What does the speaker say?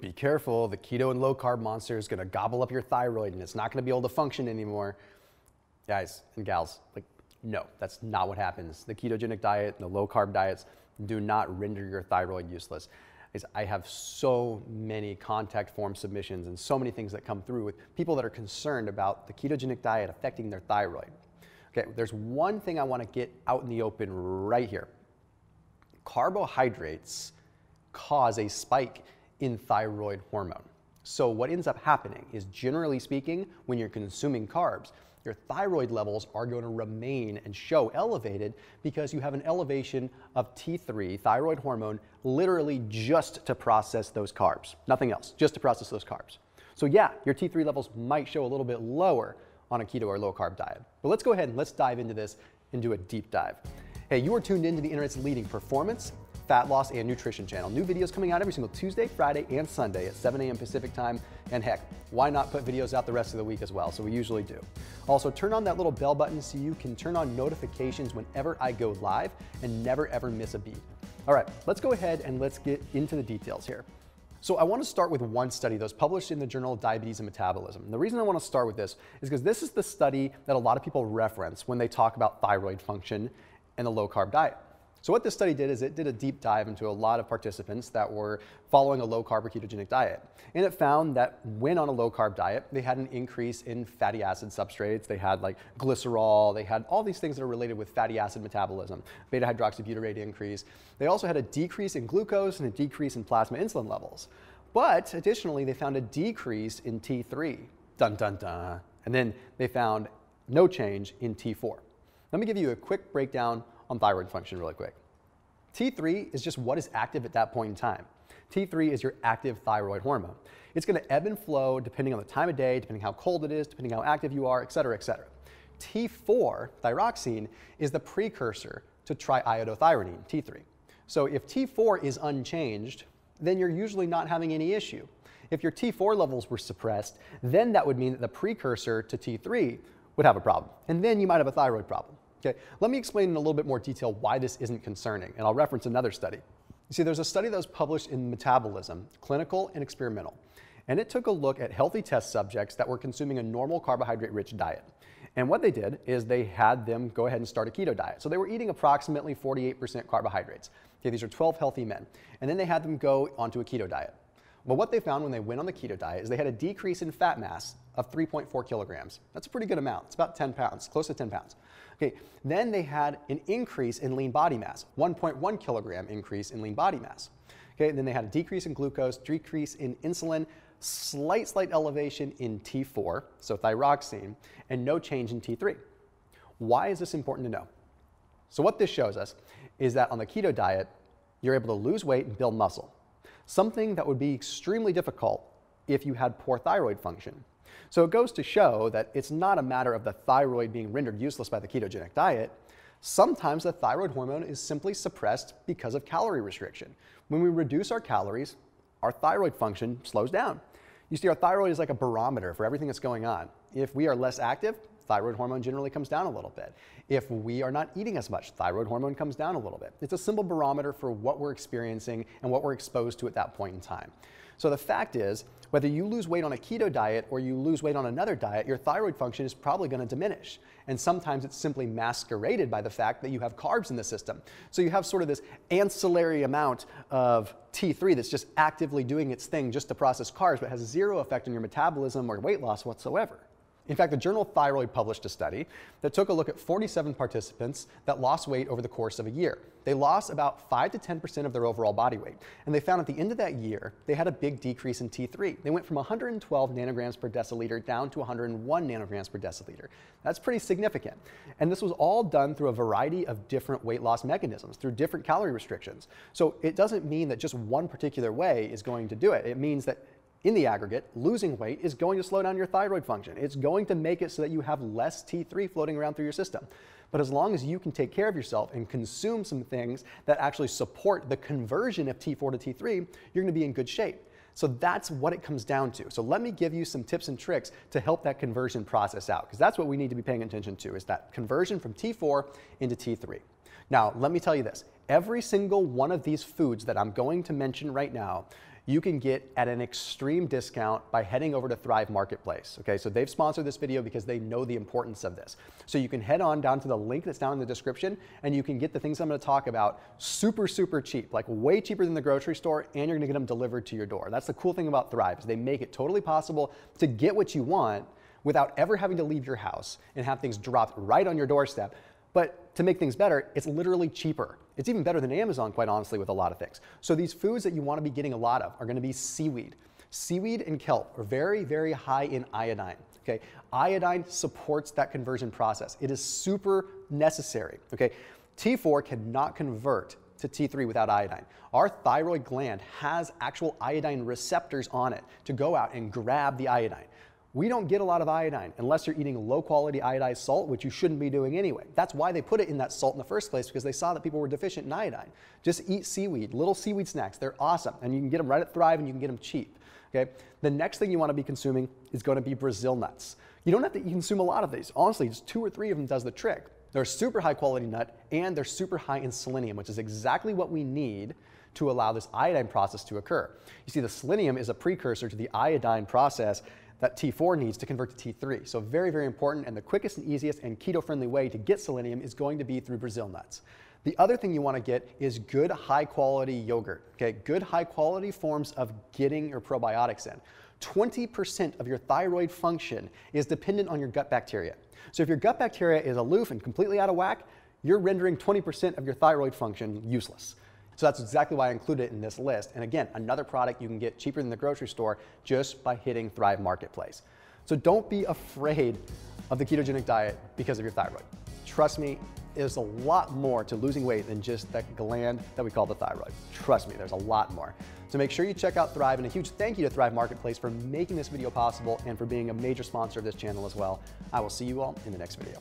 Be careful, the keto and low carb monster is gonna gobble up your thyroid and it's not gonna be able to function anymore. Guys and gals, like, no, that's not what happens. The ketogenic diet and the low carb diets do not render your thyroid useless. I have so many contact form submissions and so many things that come through with people that are concerned about the ketogenic diet affecting their thyroid. Okay, there's one thing I wanna get out in the open right here. Carbohydrates cause a spike in thyroid hormone. So what ends up happening is generally speaking, when you're consuming carbs, your thyroid levels are going to remain and show elevated because you have an elevation of T3, thyroid hormone, literally just to process those carbs. Nothing else, just to process those carbs. So yeah, your T3 levels might show a little bit lower on a keto or low carb diet. But let's go ahead and let's dive into this and do a deep dive. Hey, you are tuned into the internet's leading performance fat loss, and nutrition channel. New videos coming out every single Tuesday, Friday, and Sunday at 7 a.m. Pacific time. And heck, why not put videos out the rest of the week as well? So we usually do. Also, turn on that little bell button so you can turn on notifications whenever I go live and never ever miss a beat. All right, let's go ahead and let's get into the details here. So I want to start with one study that was published in the Journal of Diabetes and Metabolism. And the reason I want to start with this is because this is the study that a lot of people reference when they talk about thyroid function and the low carb diet. So what this study did is it did a deep dive into a lot of participants that were following a low carb or ketogenic diet. And it found that when on a low carb diet, they had an increase in fatty acid substrates. They had like glycerol, they had all these things that are related with fatty acid metabolism, beta hydroxybutyrate increase. They also had a decrease in glucose and a decrease in plasma insulin levels. But additionally, they found a decrease in T3. Dun dun dun. And then they found no change in T4. Let me give you a quick breakdown on thyroid function really quick. T3 is just what is active at that point in time. T3 is your active thyroid hormone. It's going to ebb and flow depending on the time of day, depending how cold it is, depending how active you are, et cetera, et cetera. T4, thyroxine, is the precursor to triiodothyronine, T3. So if T4 is unchanged, then you're usually not having any issue. If your T4 levels were suppressed, then that would mean that the precursor to T3 would have a problem. And then you might have a thyroid problem. Okay, let me explain in a little bit more detail why this isn't concerning, and I'll reference another study. You see, there's a study that was published in Metabolism, clinical and experimental, and it took a look at healthy test subjects that were consuming a normal carbohydrate-rich diet. And what they did is they had them go ahead and start a keto diet. So they were eating approximately 48% carbohydrates. Okay, these are 12 healthy men. And then they had them go onto a keto diet. Well, what they found when they went on the keto diet is they had a decrease in fat mass of 3.4 kilograms. That's a pretty good amount. It's about 10 pounds, close to 10 pounds. Okay, then they had an increase in lean body mass, 1.1 kilogram increase in lean body mass. Okay, then they had a decrease in glucose, decrease in insulin, slight, slight elevation in T4, so thyroxine, and no change in T3. Why is this important to know? So what this shows us is that on the keto diet, you're able to lose weight and build muscle, something that would be extremely difficult if you had poor thyroid function. So it goes to show that it's not a matter of the thyroid being rendered useless by the ketogenic diet. Sometimes the thyroid hormone is simply suppressed because of calorie restriction. When we reduce our calories, our thyroid function slows down. You see, our thyroid is like a barometer for everything that's going on. If we are less active, thyroid hormone generally comes down a little bit. If we are not eating as much, thyroid hormone comes down a little bit. It's a simple barometer for what we're experiencing and what we're exposed to at that point in time. So the fact is, whether you lose weight on a keto diet or you lose weight on another diet, your thyroid function is probably going to diminish. And sometimes it's simply masqueraded by the fact that you have carbs in the system. So you have sort of this ancillary amount of T3 that's just actively doing its thing just to process carbs, but has zero effect on your metabolism or weight loss whatsoever. In fact, the journal Thyroid published a study that took a look at 47 participants that lost weight over the course of a year. They lost about 5 to 10% of their overall body weight. And they found at the end of that year, they had a big decrease in T3. They went from 112 nanograms per deciliter down to 101 nanograms per deciliter. That's pretty significant. And this was all done through a variety of different weight loss mechanisms, through different calorie restrictions. So it doesn't mean that just one particular way is going to do it. It means that in the aggregate, losing weight is going to slow down your thyroid function. It's going to make it so that you have less T3 floating around through your system. But as long as you can take care of yourself and consume some things that actually support the conversion of T4 to T3, you're going to be in good shape. So that's what it comes down to. So let me give you some tips and tricks to help that conversion process out because that's what we need to be paying attention to is that conversion from T4 into T3. Now, let me tell you this. Every single one of these foods that I'm going to mention right now you can get at an extreme discount by heading over to Thrive Marketplace. Okay, so they've sponsored this video because they know the importance of this. So you can head on down to the link that's down in the description and you can get the things I'm gonna talk about super, super cheap, like way cheaper than the grocery store, and you're gonna get them delivered to your door. That's the cool thing about Thrive, is they make it totally possible to get what you want without ever having to leave your house and have things dropped right on your doorstep. But to make things better, it's literally cheaper. It's even better than Amazon, quite honestly, with a lot of things. So these foods that you want to be getting a lot of are going to be seaweed. Seaweed and kelp are very, very high in iodine. Okay, iodine supports that conversion process. It is super necessary. Okay, T4 cannot convert to T3 without iodine. Our thyroid gland has actual iodine receptors on it to go out and grab the iodine. We don't get a lot of iodine unless you're eating low quality iodized salt, which you shouldn't be doing anyway. That's why they put it in that salt in the first place because they saw that people were deficient in iodine. Just eat seaweed, little seaweed snacks. They're awesome. And you can get them right at Thrive and you can get them cheap. Okay? The next thing you want to be consuming is going to be Brazil nuts. You don't have to consume a lot of these. Honestly, just two or three of them does the trick. They're a super high quality nut and they're super high in selenium, which is exactly what we need to allow this iodine process to occur. You see, the selenium is a precursor to the iodine process that T4 needs to convert to T3. So very, very important, and the quickest and easiest and keto-friendly way to get selenium is going to be through Brazil nuts. The other thing you want to get is good high quality yogurt, okay? Good high quality forms of getting your probiotics in. 20% of your thyroid function is dependent on your gut bacteria. So if your gut bacteria is aloof and completely out of whack, you're rendering 20% of your thyroid function useless. So that's exactly why I included it in this list. And again, another product you can get cheaper than the grocery store just by hitting Thrive Marketplace. So don't be afraid of the ketogenic diet because of your thyroid. Trust me, there's a lot more to losing weight than just that gland that we call the thyroid. Trust me, there's a lot more. So make sure you check out Thrive and a huge thank you to Thrive Marketplace for making this video possible and for being a major sponsor of this channel as well. I will see you all in the next video.